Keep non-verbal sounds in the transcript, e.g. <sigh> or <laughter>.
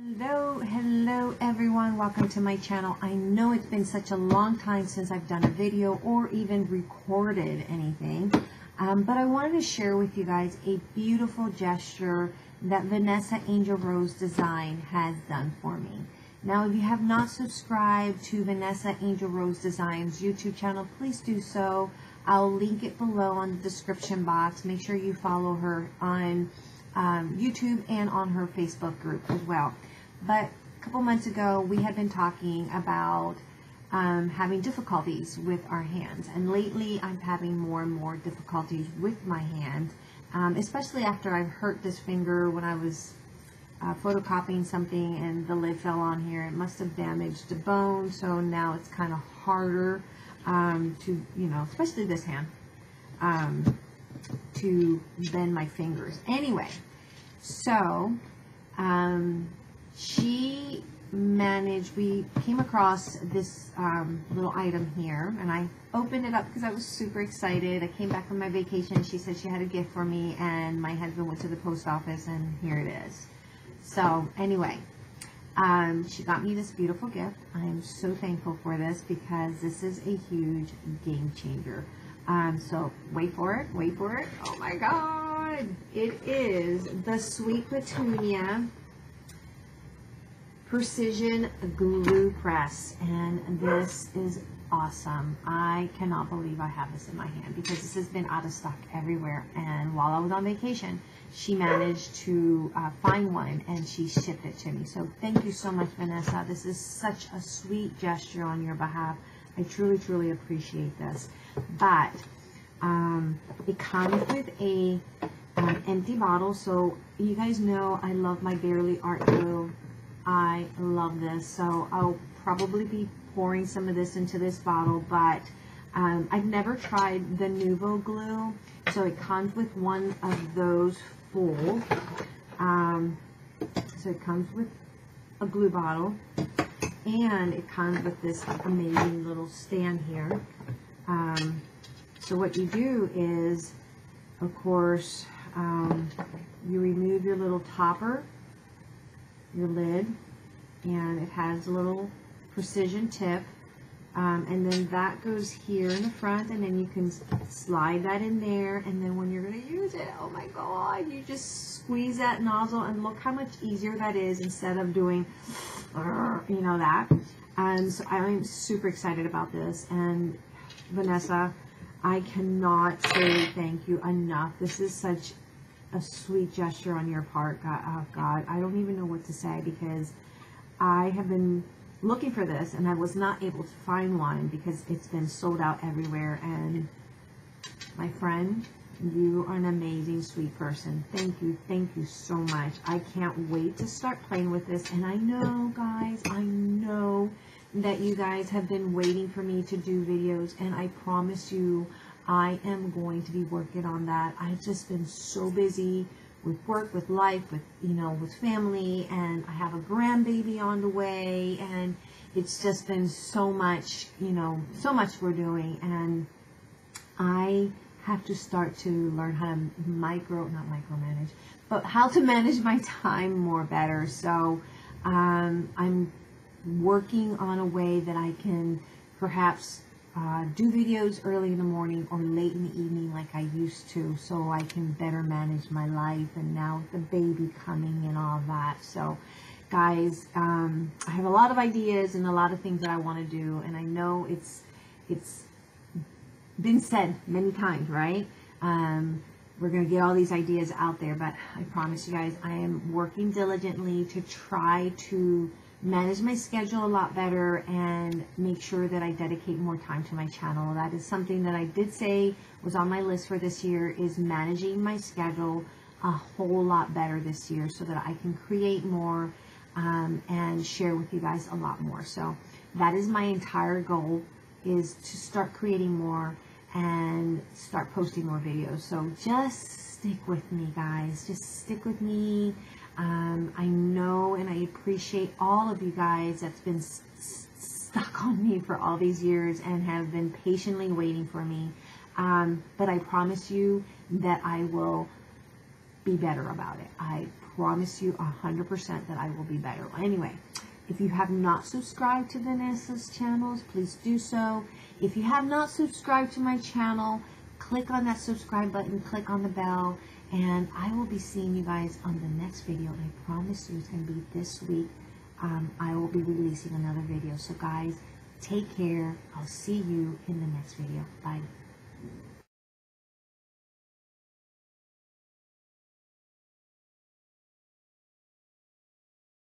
Hello, hello everyone. Welcome to my channel. I know it's been such a long time since I've done a video or even recorded anything, um, but I wanted to share with you guys a beautiful gesture that Vanessa Angel Rose Design has done for me. Now, if you have not subscribed to Vanessa Angel Rose Designs YouTube channel, please do so. I'll link it below on the description box. Make sure you follow her on um, YouTube and on her Facebook group as well. But a couple months ago, we had been talking about um, having difficulties with our hands. And lately, I'm having more and more difficulties with my hand, um, especially after I hurt this finger when I was uh, photocopying something and the lid fell on here. It must have damaged the bone, so now it's kind of harder um, to, you know, especially this hand, um, to bend my fingers. Anyway, so um, she managed, we came across this um, little item here, and I opened it up because I was super excited. I came back from my vacation. She said she had a gift for me, and my husband went to the post office, and here it is. So, anyway, um, she got me this beautiful gift. I am so thankful for this because this is a huge game changer. Um, so, wait for it, wait for it. Oh my God! It is the Sweet Petunia precision glue press and this is awesome. I cannot believe i have this in my hand because this has been out of stock everywhere and while i was on vacation she managed to uh, find one and she shipped it to me. So thank you so much vanessa. This is such a sweet gesture on your behalf. I truly truly appreciate this. But um, it comes with a um, empty bottle so you guys know i love my Bearly Art glue I love this. So I'll probably be pouring some of this into this bottle, but um, I've never tried the Nuvo glue. So it comes with one of those full. Um, so it comes with a glue bottle and it comes with this amazing little stand here. Um, so what you do is, of course, um, you remove your little topper your lid and it has a little precision tip. Um, and then that goes here in the front and then you can slide that in there. And then when you're going to use it oh my god you just squeeze that nozzle and look how much easier that is instead of doing you know that. And so I'm super excited about this. And Vanessa I cannot say thank you enough this is such a sweet gesture on your part. God, oh uh, God, I don't even know what to say because I have been looking for this and I was not able to find one because it's been sold out everywhere. And my friend, you are an amazing, sweet person. Thank you. Thank you so much. I can't wait to start playing with this. And I know, guys, I know that you guys have been waiting for me to do videos. And I promise you, I am going to be working on that. I've just been so busy with work, with life, with, you know, with family, and I have a grandbaby on the way, and it's just been so much, you know, so much we're doing, and I have to start to learn how to micro, not micromanage, but how to manage my <laughs> time more better. So um, I'm working on a way that I can perhaps uh, do videos early in the morning or late in the evening like I used to so I can better manage my life and now with the baby coming and all that. So guys, um, I have a lot of ideas and a lot of things that I want to do and I know it's, it's been said many times, right? Um, we're going to get all these ideas out there, but I promise you guys, I am working diligently to try to manage my schedule a lot better and make sure that I dedicate more time to my channel. That is something that I did say was on my list for this year is managing my schedule a whole lot better this year so that I can create more um, and share with you guys a lot more. So that is my entire goal is to start creating more and start posting more videos. So just stick with me guys. Just stick with me. Um, I know and I appreciate all of you guys that's been stuck on me for all these years and have been patiently waiting for me. Um, but I promise you that I will be better about it. I promise you 100% that I will be better. Anyway, if you have not subscribed to Vanessa's channels, please do so. If you have not subscribed to my channel, click on that subscribe button, click on the bell, and I will be seeing you guys on the next video. And I promise you it's going to be this week. Um, I will be releasing another video. So guys, take care. I'll see you in the next video. Bye.